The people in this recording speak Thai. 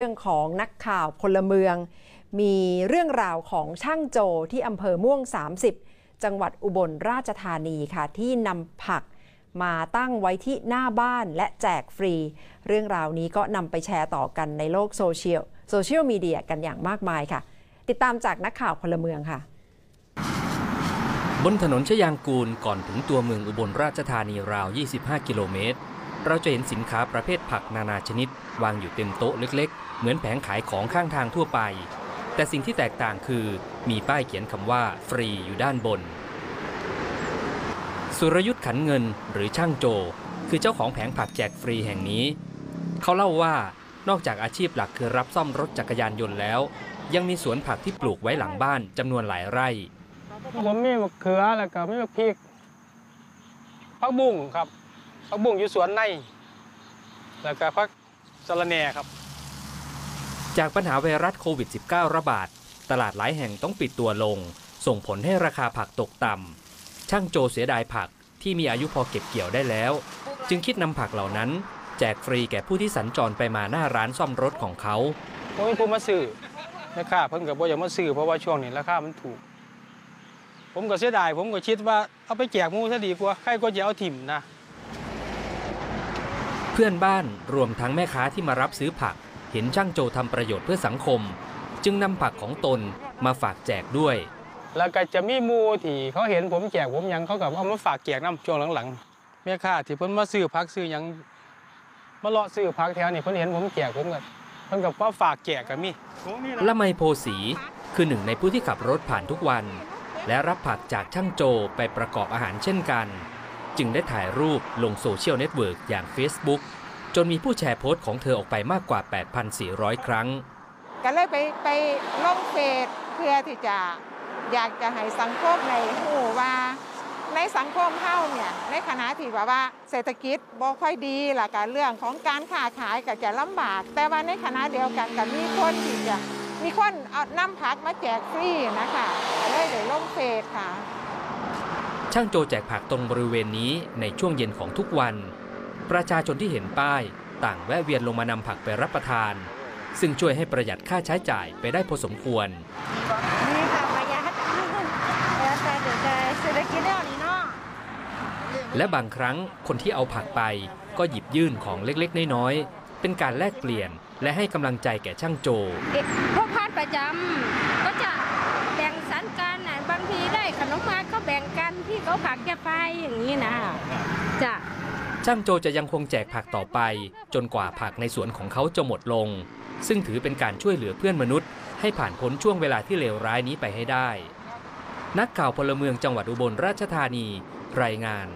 เรื่องของนักข่าวพลเมือง มีเรื่องราวของช่างโจที่อำเภอม่วง 30 จังหวัดอุบลราชธานีค่ะ ที่นำผักมาตั้งไว้ที่หน้าบ้านและแจกฟรี เรื่องราวนี้ก็นำไปแชร์ต่อกันในโลกโซเชียลโซเชียลมีเดียกันอย่างมากมายค่ะ ติดตามจากนักข่าวพลเมืองค่ะ บนถนนชยางกูรก่อนถึงตัวเมืองอุบลราชธานีราว 25 กิโลเมตร เราจะเห็นสินค้าประเภทผักนานาชนิด วางอยู่เต็มโต๊ะเล็ก ๆ เหมือนแผงขายของข้างทางทั่วไป แต่สิ่งที่แตกต่างคือ มีป้ายเขียนคำว่า ฟรีอยู่ด้านบน สุรยุทธ์ขันเงินหรือช่างโจ คือเจ้าของแผงผักแจกฟรีแห่งนี้ เขาเล่าว่านอกจากอาชีพหลักคือรับซ่อมรถจักรยานยนต์แล้ว ยังมีสวนผักที่ปลูกไว้หลังบ้านจำนวนหลายไร่ ผมมีมะเขือแล้วก็มีมะพริกผักบุ้งครับ ผักบุ้งอยู่สวนใน แล้วก็ผักสะระแหน่ครับ จากปัญหาไวรัสโควิด -19 ระบาด ตลาดหลายแห่งต้องปิดตัวลง ส่งผลให้ราคาผักตกต่ำ ช่างโจเสียดายผักที่มีอายุพอเก็บเกี่ยวได้แล้ว จึงคิดนำผักเหล่านั้น แจกฟรีแก่ผู้ที่สัญจรไปมาหน้าร้านซ่อมรถของเขาผมมีผู้มาซื้อราคาเพิ่นก็บ่อยากมาซื้อเพราะว่าช่วงนี้ราคามันถูก ผมก็เสียดายผมก็คิดว่าเอาไปแจกหมูซะดีกว่าใครก็จะเอาถิ่มนะเพื่อนบ้านรวมทั้งแม่ค้าที่มารับซื้อผัก เห็นช่างโจทำประโยชน์เพื่อสังคม จึงนำผักของตนมาฝากแจกด้วย แล้วก็จะมีหมูที่เขาเห็นผมแจกผมหยังเขาก็เอามาฝากแจกน้ำช่วงหลังๆแม่ค้าที่เพิ่นมาซื้อผักซื้อหยังมาเลาะซื้อผักแถวนี้เพิ่นเห็นผมแจกผมก็เพิ่นก็มาฝากแจกก็มีละไมโพสีคือหนึ่งในผู้ที่ขับรถผ่านทุกวัน และรับผักจากช่างโจไปประกอบอาหารเช่นกัน จึงได้ถ่ายรูปลง social network อย่าง Facebook จนมีผู้แชร์โพสต์ของเธอออกไปมากกว่า 8,400 ครั้ง ก็เลยไปไปลงเฟซเพื่อที่จะอยากจะให้สังคมได้ฮู้ว่า ในสังคมเฮาเนี่ยในขณะที่ว่าว่าเศรษฐกิจบ่ค่อยดีหล่ะก็เรื่องของการค้าขายก็จะลำบาก แต่ว่าในขณะเดียวกันก็มีคนที่จะมีคนเอาน้ำผักมาแจกฟรีนะคะก็เลยได้ลงเฟซค่ะ ช่างโจแจกผักตรงบริเวณนี้ในช่วงเย็นของทุกวัน ประชาชนที่เห็นป้าย ต่างแวะเวียนลงมานำผักไปรับประทาน ซึ่งช่วยให้ประหยัดค่าใช้จ่ายไปได้พอสมควร นี่ค่ะประหยัดแล้วแต่เดี๋ยวจะเศรษฐกิจแล้วนี่เนาะและบางครั้งคนที่เอาผักไปก็หยิบยื่นของเล็กๆ น้อยๆ เป็นการแลกเปลี่ยนและให้กำลังใจแก่ช่างโจเอ๊ะพวกพานประจำก็จะ แบ่งสรรกันนะบางทีได้ขนมมาก็แบ่งกันที่เขาผักแกไปอย่างนี้นะจ้ะช่างโจจะยังคงแจกผักต่อไป จนกว่าผักในสวนของเขาจะหมดลง ซึ่งถือเป็นการช่วยเหลือเพื่อนมนุษย์ ให้ผ่านพ้นช่วงเวลาที่เลวร้ายนี้ไปให้ได้ นักข่าวพลเมืองจังหวัดอุบลราชธานี รายงาน